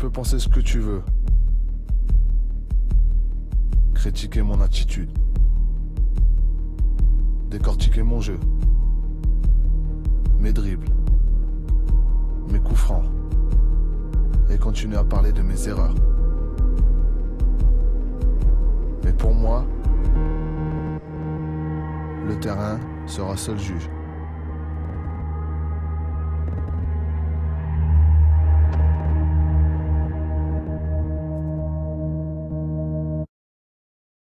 peux penser ce que tu veux. Critiquer mon attitude. Décortiquer mon jeu. Mes dribbles. Mes coups francs. Et continuer à parler de mes erreurs. Mais pour moi, le terrain sera seul juge.